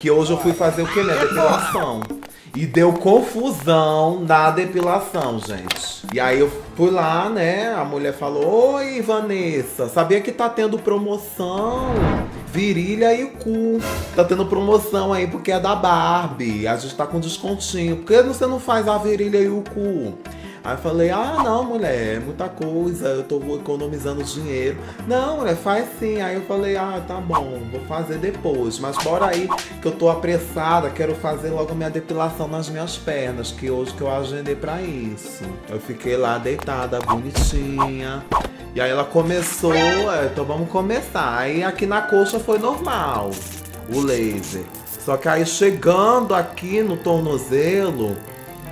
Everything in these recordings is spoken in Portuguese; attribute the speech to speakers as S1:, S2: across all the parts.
S1: Que hoje eu fui fazer o que, né? Depilação. E deu confusão na depilação, gente. E aí eu fui lá, né? A mulher falou: Oi, Vanessa, sabia que tá tendo promoção? Virilha e cu. Tá tendo promoção aí porque é da Barbie. A gente tá com descontinho. Por que você não faz a virilha e o cu? Aí eu falei, ah não, mulher, é muita coisa, eu tô economizando dinheiro. Não, mulher, faz sim. Aí eu falei, ah, tá bom, vou fazer depois. Mas bora aí que eu tô apressada, quero fazer logo minha depilação nas minhas pernas, que hoje que eu agendei pra isso. Eu fiquei lá deitada, bonitinha. E aí ela começou, é, então vamos começar. Aí aqui na coxa foi normal, o laser. Só que aí chegando aqui no tornozelo,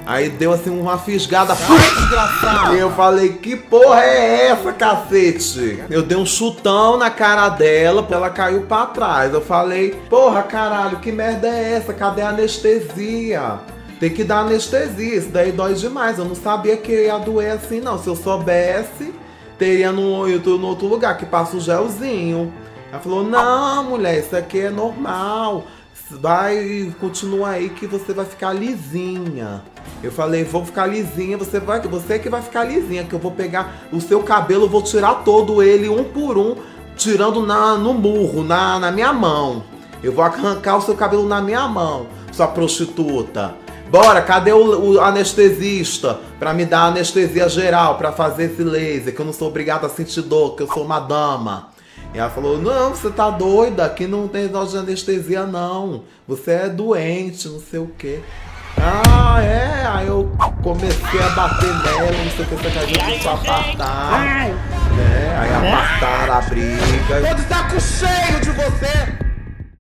S1: Aí deu assim uma fisgada. desgraçado! E eu falei, que porra é essa, cacete? Eu dei um chutão na cara dela, ela caiu pra trás. Eu falei, porra, caralho, que merda é essa? Cadê a anestesia? Tem que dar anestesia, isso daí dói demais. Eu não sabia que ia doer assim, não. Se eu soubesse, teria no, no outro lugar que passa o gelzinho. Ela falou, não, mulher, isso aqui é normal. Vai, continua aí que você vai ficar lisinha. Eu falei, vou ficar lisinha, você vai, você que vai ficar lisinha, que eu vou pegar o seu cabelo, vou tirar todo ele um por um, tirando na, no murro, na, na minha mão. Eu vou arrancar o seu cabelo na minha mão, sua prostituta. Bora, cadê o, o anestesista para me dar anestesia geral para fazer esse laser, que eu não sou obrigada a sentir dor, que eu sou uma dama. E ela falou: Não, você tá doida, aqui não tem negócio de anestesia, não. Você é doente, não sei o quê. Ah, é? Aí eu comecei a bater nela, não sei o que, você quer dizer, pra apartar. Né? Aí apartaram a briga.
S2: Todo tá com cheio de você!